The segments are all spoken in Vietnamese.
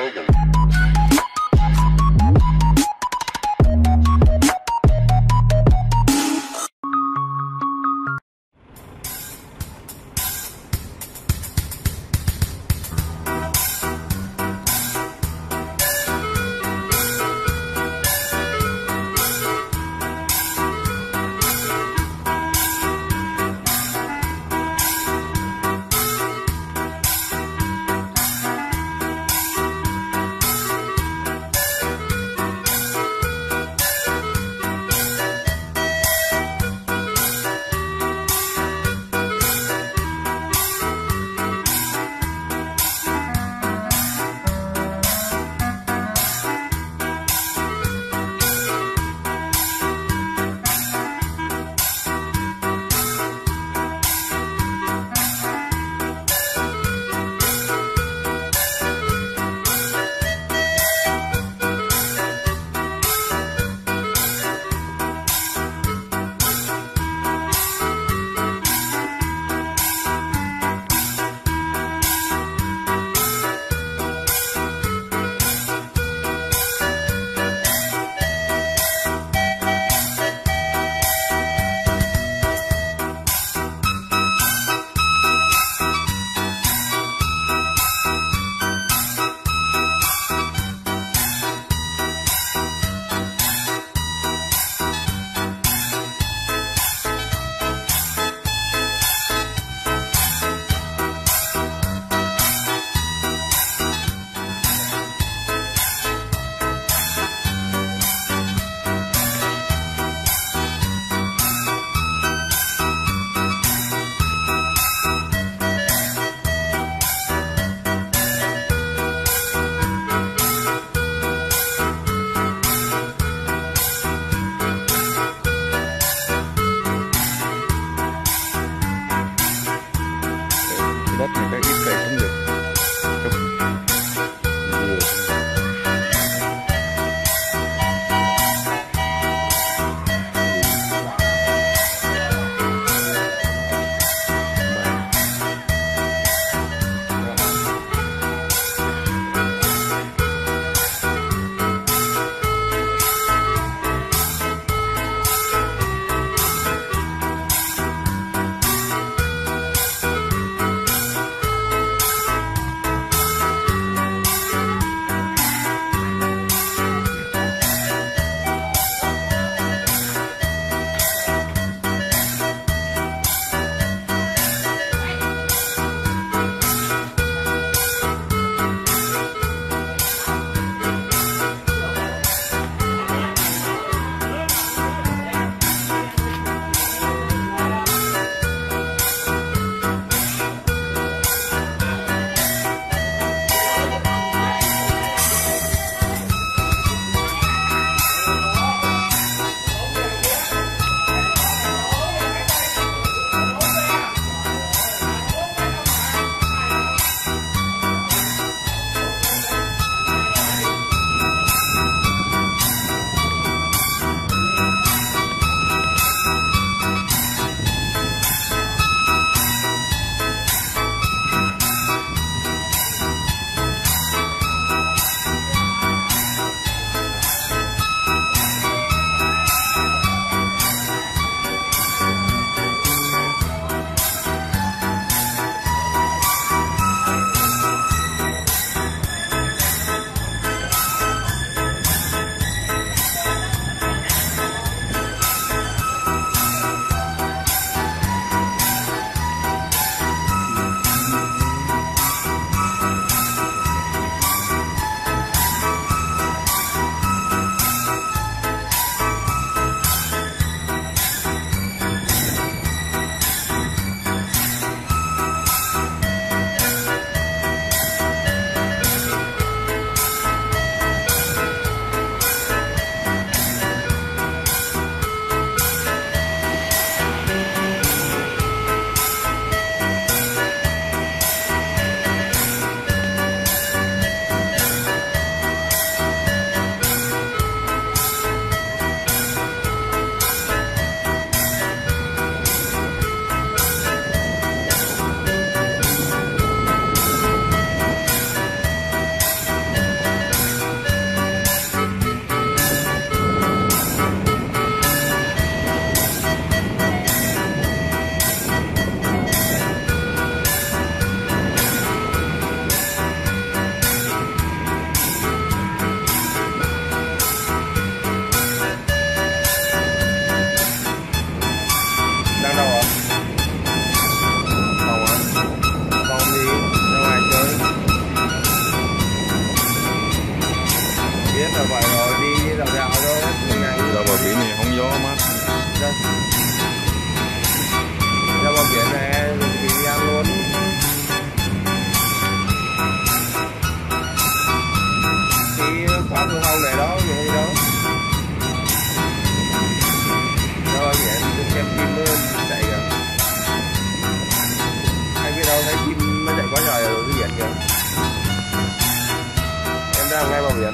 Sagan.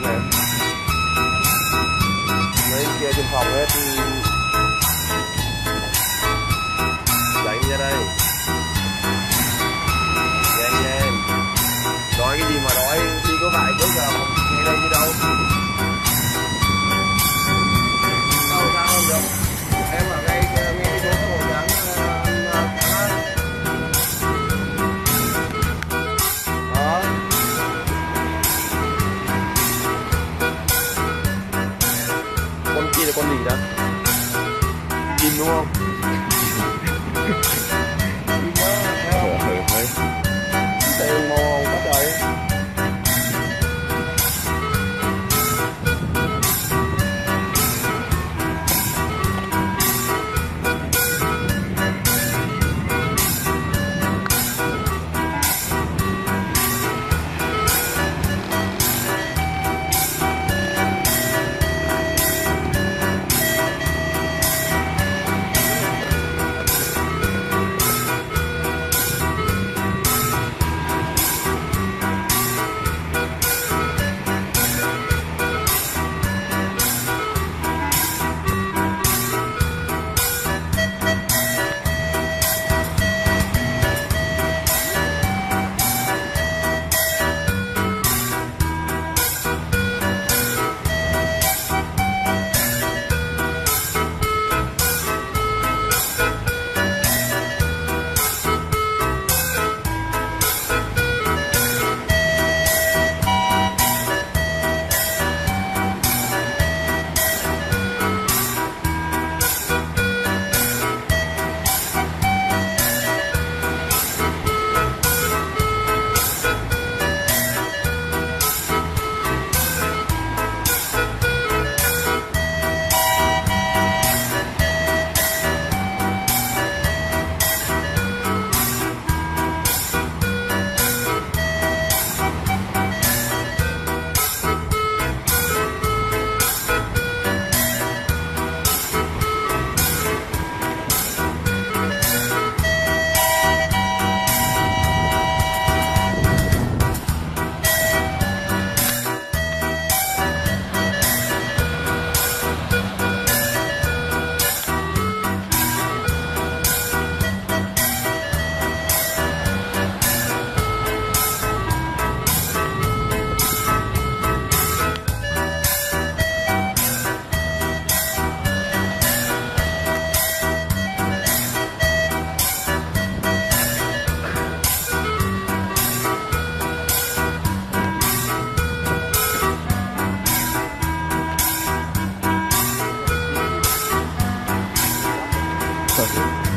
Đang ngay này mấy kia trên phòng hết ừ. đánh ra đây. Nhanh nhanh đói cái gì mà đói đi có vài bước vào nghe đây chứ đâu. Con kia là stuff.